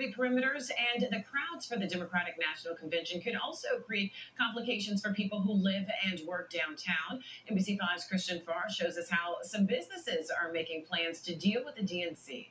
security perimeters and the crowds for the Democratic National Convention could also create complications for people who live and work downtown. NBC5's Christian Farr shows us how some businesses are making plans to deal with the DNC.